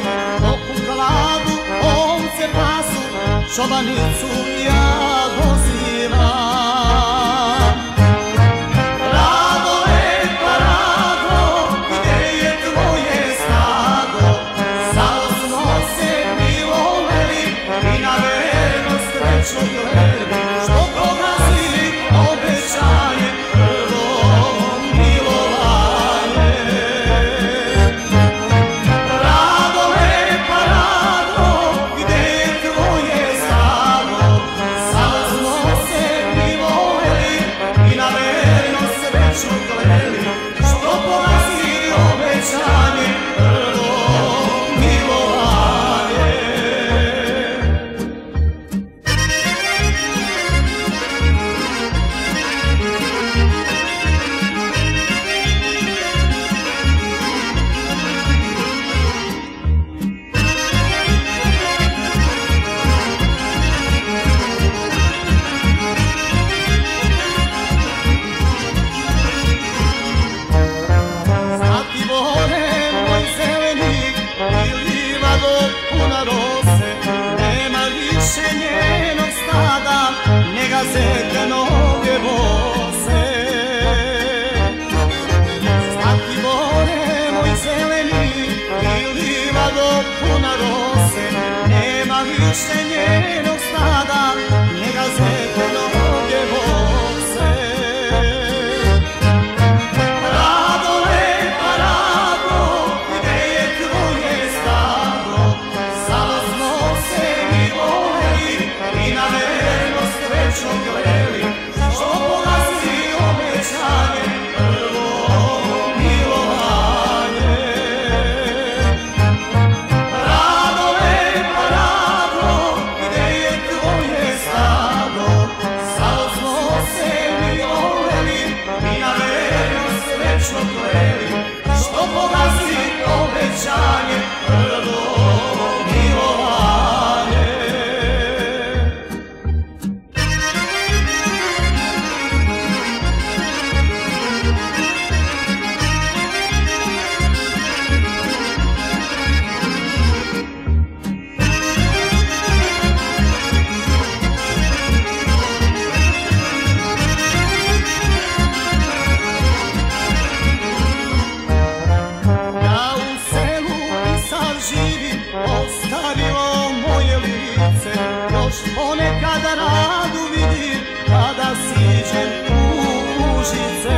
imam topu glavu, ovce pasu, čobanicu ja pozivam. Rado, lepa, rado, gdje je tvoje stago? Za osno i na. 是在